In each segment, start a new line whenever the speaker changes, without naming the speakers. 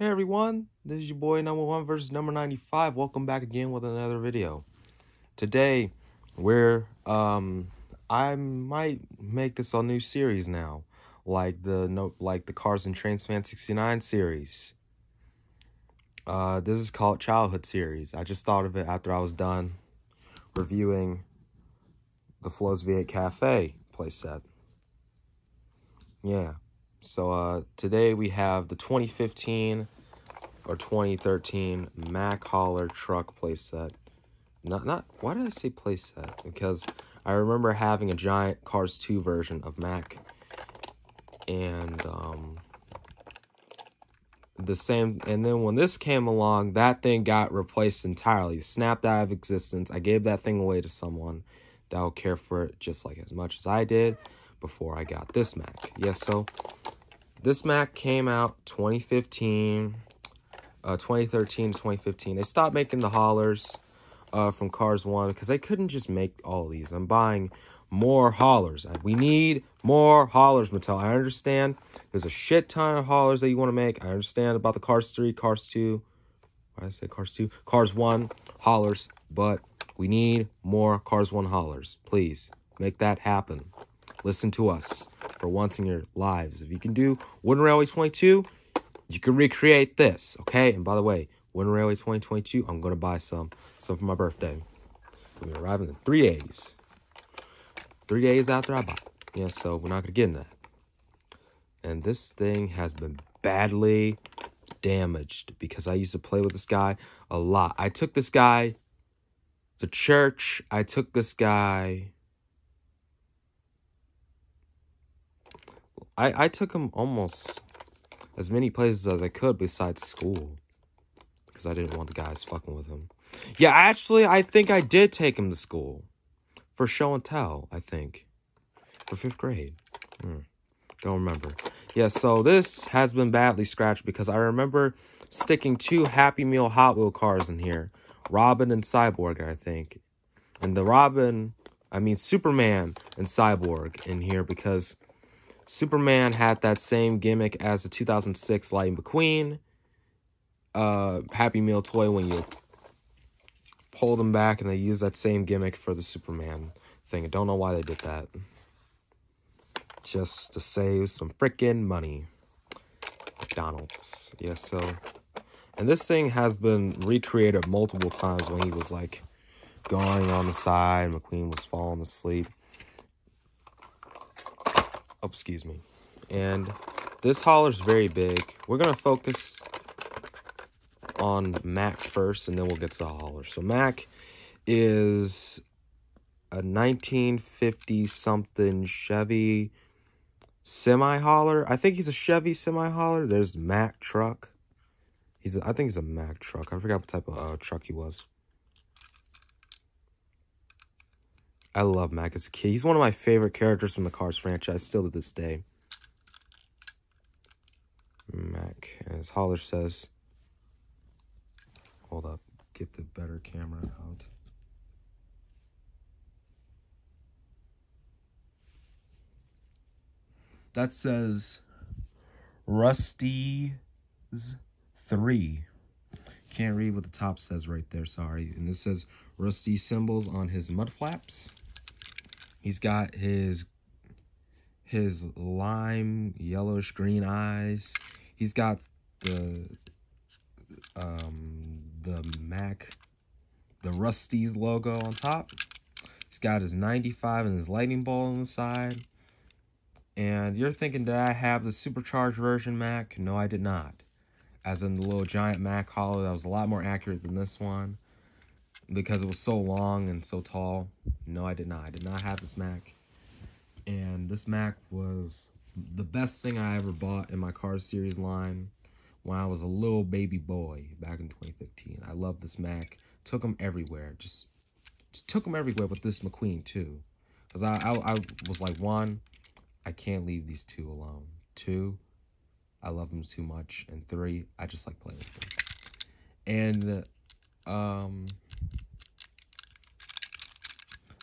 Hey everyone, this is your boy number one versus number 95. Welcome back again with another video. Today, we're, um, I might make this a new series now, like the no, like the Cars and Trains Fan 69 series. Uh, this is called Childhood Series. I just thought of it after I was done reviewing the Flo's V8 Cafe playset. Yeah. So uh, today we have the 2015 or 2013 Mack Hauler truck playset. Not not why did I say playset? Because I remember having a giant Cars 2 version of Mack and um, the same and then when this came along that thing got replaced entirely snapped out of existence i gave that thing away to someone that will care for it just like as much as i did before i got this mack yes so this Mack came out 2015, uh, 2013 to 2015. They stopped making the haulers uh, from Cars 1 because they couldn't just make all these. I'm buying more haulers. We need more haulers, Mattel. I understand there's a shit ton of haulers that you want to make. I understand about the Cars 3, Cars 2. Why did I say Cars 2? Cars 1 haulers. But we need more Cars 1 haulers. Please make that happen. Listen to us for once in your lives. If you can do Wooden Railway 22, you can recreate this, okay? And by the way, Wooden Railway 2022, I'm going to buy some, some for my birthday. Be arriving in three days. Three days after I buy it. Yeah, so we're not going to get in that. And this thing has been badly damaged because I used to play with this guy a lot. I took this guy to church. I took this guy I, I took him almost as many places as I could besides school. Because I didn't want the guys fucking with him. Yeah, actually, I think I did take him to school. For show and tell, I think. For fifth grade. Hmm. Don't remember. Yeah, so this has been badly scratched because I remember sticking two Happy Meal Hot Wheel cars in here. Robin and Cyborg, I think. And the Robin, I mean Superman and Cyborg in here because Superman had that same gimmick as the 2006 Lightning McQueen uh, Happy Meal toy when you pull them back, and they use that same gimmick for the Superman thing. I don't know why they did that. Just to save some freaking money. McDonald's. Yes, so. And this thing has been recreated multiple times when he was like going on the side, McQueen was falling asleep. Oh, excuse me. And this hauler's very big. We're going to focus on Mack first, and then we'll get to the hauler. So Mack is a 1950-something Chevy semi-hauler. I think he's a Chevy semi-hauler. There's Mack truck. He's a, I think he's a Mack truck. I forgot what type of uh, truck he was. I love a kid. He's one of my favorite characters from the Cars franchise, still to this day. Mack, as Hauler says. Hold up, get the better camera out. That says Rusty's 3. Can't read what the top says right there, sorry. And this says Rusty symbols on his mud flaps. He's got his his lime yellowish green eyes. He's got the um the Mack the Rusty's logo on top. He's got his 95 and his lightning bolt on the side. And you're thinking, did I have the supercharged version Mack? No, I did not. As in the little giant Mack Hauler that was a lot more accurate than this one because it was so long and so tall. No, I did not. I did not have this Mack. And this Mack was the best thing I ever bought in my Cars series line when I was a little baby boy back in 2015. I love this Mack. Took them everywhere. Just, just took them everywhere with this McQueen too. Because I, I, I was like, one, I can't leave these two alone. Two, I love them too much. And three, I just like playing with them. And, um...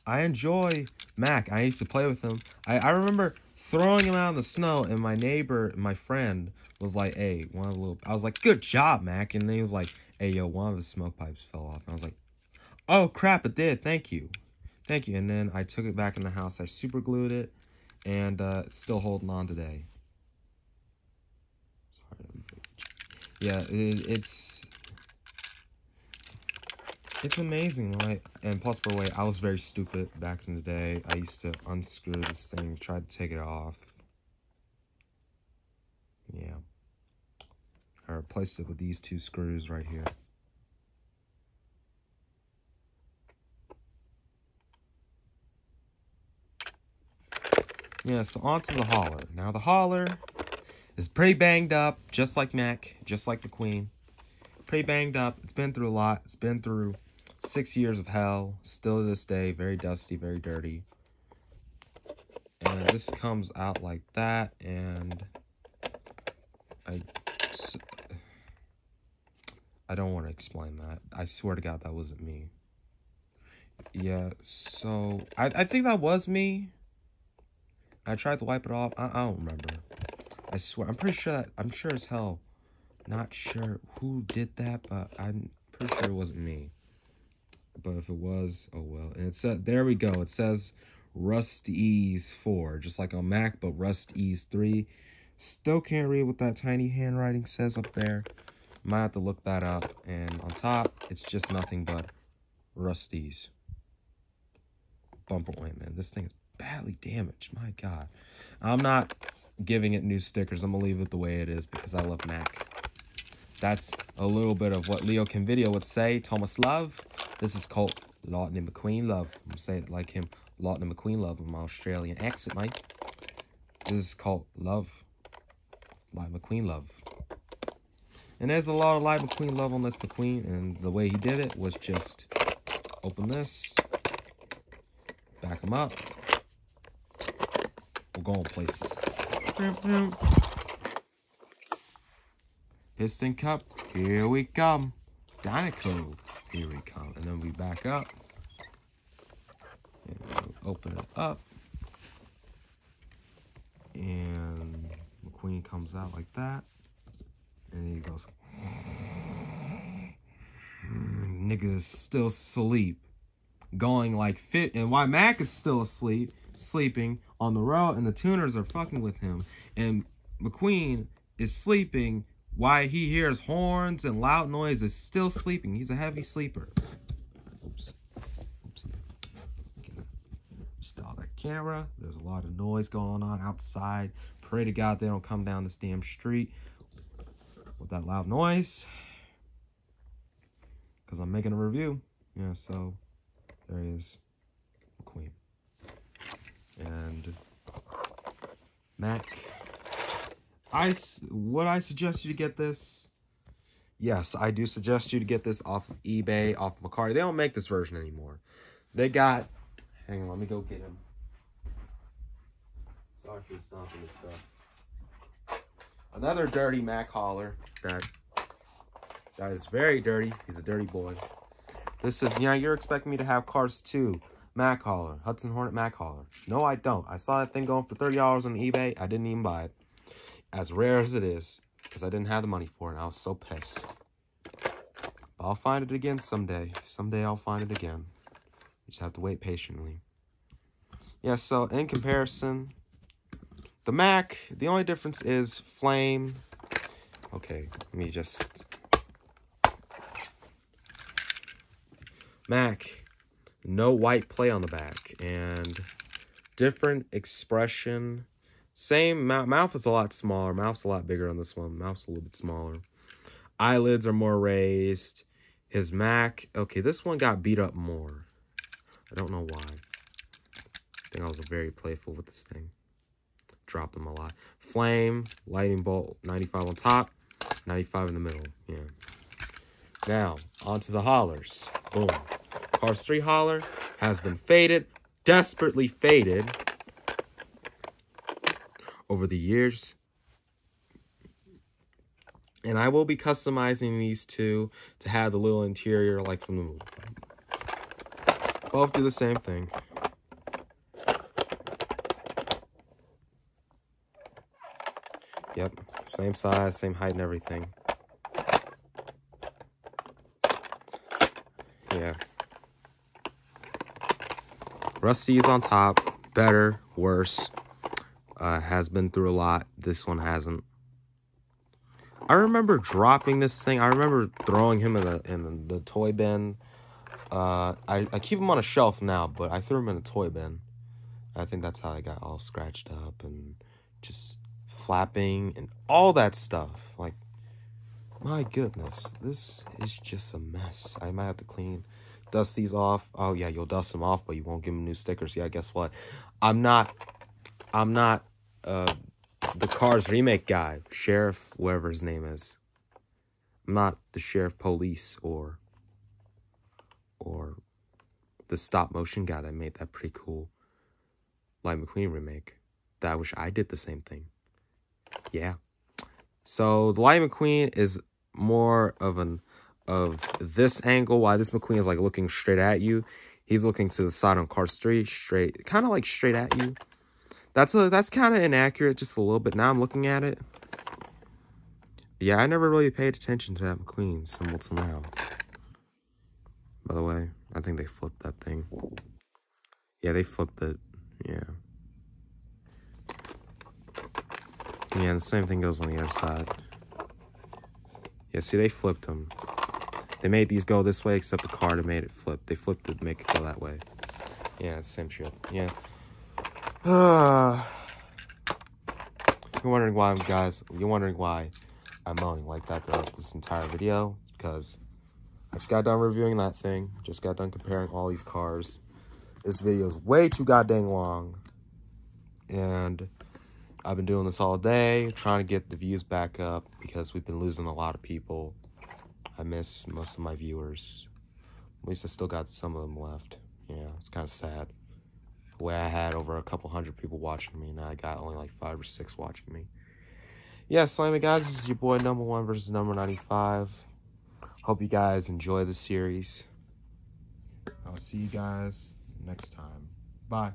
I enjoy Mack. I used to play with him. I, I remember throwing him out in the snow. And my neighbor, my friend, was like, "Hey, one of the little." I was like, "Good job, Mack." And then he was like, "Hey, yo, one of the smoke pipes fell off." And I was like, "Oh crap, it did. Thank you, thank you." And then I took it back in the house. I super glued it, and uh, still holding on today. Sorry. Yeah, it, it's it's amazing, like, and possible way, I was very stupid back in the day. I used to unscrew this thing, try to take it off. Yeah. I replaced it with these two screws right here. Yeah, so on to the hauler. Now the hauler is pretty banged up, just like Mack, just like the Queen. Pretty banged up. It's been through a lot. It's been through six years of hell. Still to this day, very dusty, very dirty. And this comes out like that, and I, I don't want to explain that. I swear to God, that wasn't me. Yeah, so I, I think that was me. I tried to wipe it off. I, I don't remember. I swear. I'm pretty sure that, I'm sure as hell. Not sure who did that, but I'm pretty sure it wasn't me. But if it was, oh well. And it said, there we go. It says Rust-eze 4, just like on Mack, but Rust-eze 3. Still can't read what that tiny handwriting says up there. Might have to look that up. And on top, it's just nothing but Rusties. Bumper ointment. This thing is badly damaged. My God. I'm not giving it new stickers. I'm going to leave it the way it is because I love Mack. That's a little bit of what Leo Convideo would say. Thomas Love. This is called Lightning McQueen Love. I'm going to say it like him. Lightning McQueen Love with my Australian accent, mate. This is called Love. Light McQueen love. And there's a lot of Light McQueen love on this McQueen, and the way he did it was just open this, back him up. We're going places. Piston cup, here we come. Dinoco, here we come. And then we back up. And open it up. And McQueen comes out like that. And he goes, mm, nigga is still asleep. Going like fit. And why Mack is still asleep, sleeping on the road, and the tuners are fucking with him. And McQueen is sleeping why he hears horns and loud noise is still sleeping. He's a heavy sleeper. Oops. Oopsie. Stall that camera. There's a lot of noise going on outside. Pray to God they don't come down this damn street with that loud noise. Because I'm making a review. Yeah, so there he is. McQueen. And Mack. I, would I suggest you to get this? Yes, I do suggest you to get this off of eBay, off of. They don't make this version anymore. They got... Hang on, let me go get him. Sorry for stomping and stuff. Another dirty Mack hauler that that is very dirty. He's a dirty boy. This is, yeah, you're expecting me to have Cars 2. Mack hauler, Hudson Hornet Mack hauler. No, I don't. I saw that thing going for $30 on eBay. I didn't even buy it. As rare as it is, because I didn't have the money for it. I was so pissed. But I'll find it again someday. Someday I'll find it again. You just have to wait patiently. Yeah, so in comparison, the Mack, the only difference is flame. Okay, let me just... Mack, no white play on the back, and different expression. Same mouth, mouth is a lot smaller. Mouth's a lot bigger on this one. Mouth's a little bit smaller. Eyelids are more raised. His Mack, okay, this one got beat up more. I don't know why. I think I was very playful with this thing dropped him a lot. Flame, lightning bolt, 95 on top, 95 in the middle. Yeah. Now, onto the hollers. Boom. Cars 3 holler has been faded, desperately faded over the years. And I will be customizing these two to have the little interior like from the movie. Both do the same thing. Yep, same size, same height and everything. Yeah. Rusty is on top. Better, worse. Uh, has been through a lot. This one hasn't. I remember dropping this thing. I remember throwing him in the in the toy bin. Uh, I, I keep him on a shelf now, but I threw him in a toy bin. I think that's how I got all scratched up and just flapping and all that stuff. Like, my goodness, this is just a mess. I might have to clean, dust these off. Oh yeah, you'll dust them off, but you won't give them new stickers. Yeah, guess what? I'm not, I'm not uh, the Cars remake guy, Sheriff, whatever his name is. I'm not the Sheriff Police or, or the stop motion guy that made that pretty cool Lightning McQueen remake. That I wish I did the same thing. Yeah. So the Lightning McQueen is more of an of this angle. Why this McQueen is like looking straight at you. He's looking to the side on car street, straight, kind of like straight at you. That's a that's kind of inaccurate, just a little bit. Now I'm looking at it. Yeah, I never really paid attention to that McQueen symbol till now. By the way, I think they flipped that thing. Yeah, they flipped it. Yeah. Yeah, the same thing goes on the other side. Yeah, see, they flipped them. They made these go this way, except the car made it flip. They flipped it make it go that way. Yeah, same shit. Yeah. you're wondering why, guys. You're wondering why I'm moaning like that throughout this entire video. It's because I just got done reviewing that thing. Just got done comparing all these cars. This video is way too goddamn long. And I've been doing this all day, trying to get the views back up because we've been losing a lot of people. I miss most of my viewers. At least I still got some of them left. Yeah, it's kind of sad. Way I had over a couple hundred people watching me, now I got only like five or six watching me. Yeah, Slimy guys, this is your boy number one versus number 95. Hope you guys enjoy the series. I'll see you guys next time. Bye.